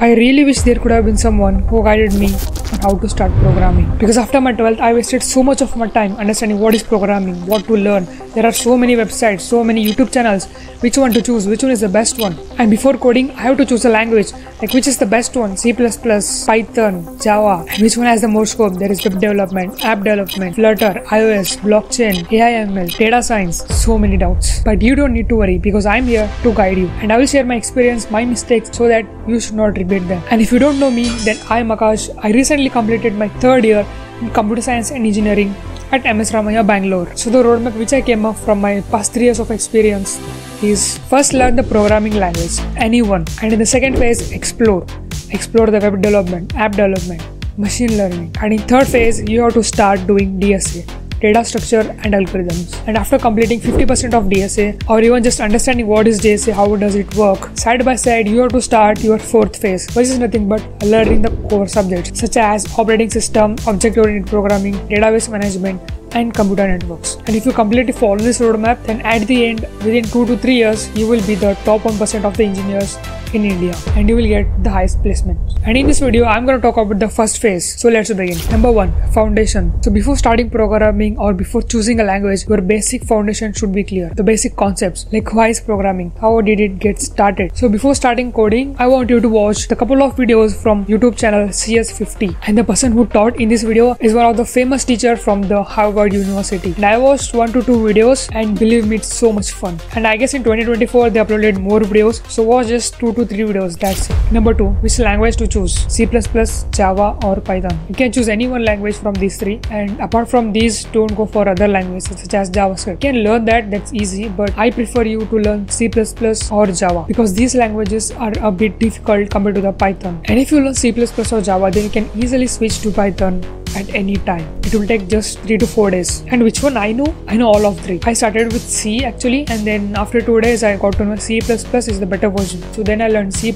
I really wish there could have been someone who guided me on how to start programming. Because after my 12th, I wasted so much of my time understanding what is programming, what to learn. There are so many websites, so many YouTube channels. Which one to choose? Which one is the best one? And before coding, I have to choose a language. Like which is the best one? C++, Python, Java. Which one has the more scope? There is web development, app development, Flutter, iOS, blockchain, AIML, data science. So many doubts. But you don't need to worry because I'm here to guide you. And I will share my experience, my mistakes so that you should not repeat them. And if you don't know me, then I'm Akash. I recently completed my third year in computer science and engineering at MS Ramaiah Bangalore. So the roadmap which I came up from my past three years of experience is first learn the programming language, anyone, and in the second phase explore. Explore the web development, app development, machine learning, and in third phase you have to start doing DSA data structure and algorithms. And after completing 50% of DSA or even just understanding what is DSA, how does it work, side by side you have to start your fourth phase, which is nothing but learning the core subjects such as operating system, object-oriented programming, database management, and computer networks. And if you completely follow this roadmap, then at the end, within two to three years, you will be the top 1% of the engineers in India and you will get the highest placement. And in this video, I'm going to talk about the first phase. So let's begin. Number one, foundation. So before starting programming or before choosing a language, your basic foundation should be clear. The basic concepts like why is programming? How did it get started? So before starting coding, I want you to watch the couple of videos from YouTube channel CS50. And the person who taught in this video is one of the famous teacher from the Harvard University. And I watched one to two videos and believe me, it's so much fun. And I guess in 2024 they uploaded more videos. So watch just two to three videos. That's it. Number two, which language to choose? C++, Java or Python. You can choose any one language from these three. And apart from these, don't go for other languages such as JavaScript. You can learn that. That's easy. But I prefer you to learn C++ or Java because these languages are a bit difficult compared to the Python. And if you learn C++ or Java, then you can easily switch to Python at any time. It will take just 3 to 4 days. And which one I know? I know all of three. I started with C actually and then after 2 days I got to know C++ is the better version. So then I learned C++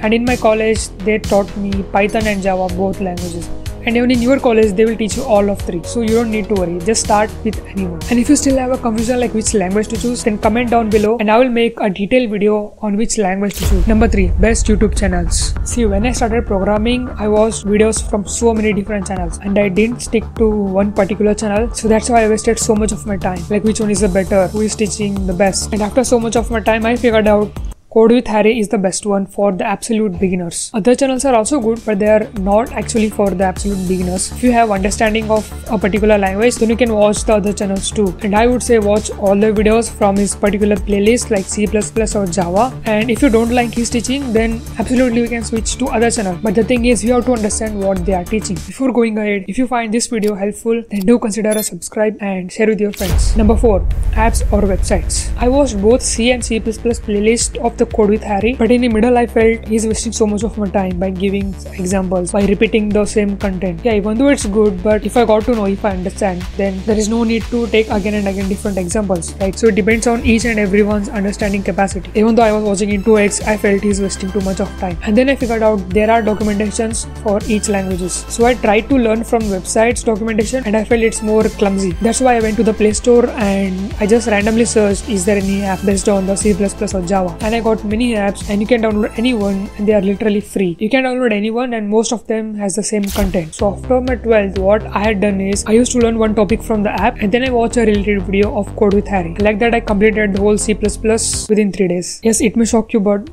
and in my college they taught me Python and Java both languages and even in your college they will teach you all of three. So you don't need to worry. Just start with anyone. And if you still have a confusion like which language to choose then comment down below and i will make a detailed video on which language to choose. Number three best youtube channels. See when i started programming i watched videos from so many different channels and i didn't stick to one particular channel. So that's why i wasted so much of my time. Like which one is the better? Who is teaching the best? And after so much of my time i figured out Code with Harry is the best one for the absolute beginners. Other channels are also good, but they are not actually for the absolute beginners. If you have understanding of a particular language, then you can watch the other channels too. And I would say watch all the videos from his particular playlist like C++ or Java. And if you don't like his teaching, then absolutely we can switch to other channel. But the thing is, you have to understand what they are teaching. Before going ahead, if you find this video helpful, then do consider a subscribe and share with your friends. Number 4. Apps or websites. I watched both C and C++ playlist of the code with Harry, but in the middle I felt he's wasting so much of my time by giving examples, by repeating the same content. Yeah, even though it's good, but if I got to know, if I understand, then there is no need to take again and again different examples, right? So it depends on each and everyone's understanding capacity. Even though I was watching in 2x, I felt he's wasting too much of time. And then I figured out there are documentations for each languages. So I tried to learn from websites documentation and I felt it's more clumsy. That's why I went to the Play Store and I just randomly searched is there any app based on the C++ or Java and I got many apps and you can download anyone and they are literally free. You can download anyone and most of them has the same content. So after my 12th, what I had done is I used to learn one topic from the app and then I watched a related video of Code with Harry. Like that I completed the whole C++ within 3 days. Yes, it may shock you but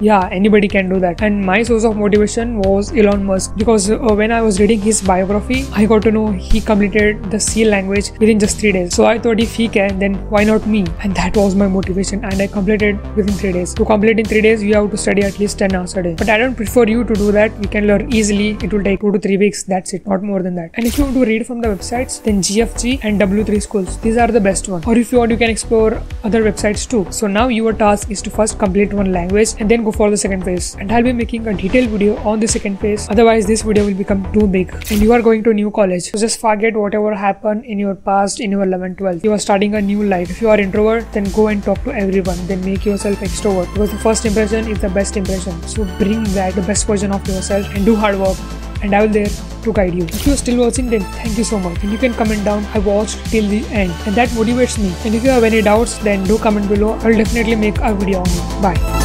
yeah anybody can do that. And my source of motivation was elon musk because uh, when i was reading his biography i got to know he completed the c language within just three days. So i thought if he can then why not me? And that was my motivation. And i completed within three days. To complete in three days you have to study at least 10 hours a day. But i don't prefer you to do that. You can learn easily. It will take two to three weeks. That's it. Not more than that. And if you want to read from the websites then gfg and w3 schools. These are the best ones or if you want you can explore other websites too. So now your task is to first complete one language and then go for the second phase. And I'll be making a detailed video on the second phase. Otherwise this video will become too big. And you are going to new college. So just forget whatever happened in your past in your 11 12 you are starting a new life. If you are introvert then go and talk to everyone. Then make yourself extrovert. Because the first impression is the best impression. So bring back the best version of yourself and do hard work. And I will there to guide you. If you are still watching then thank you so much. And you can comment down. I watched till the end. And that motivates me. And if you have any doubts then do comment below. I will definitely make a video on it. Bye.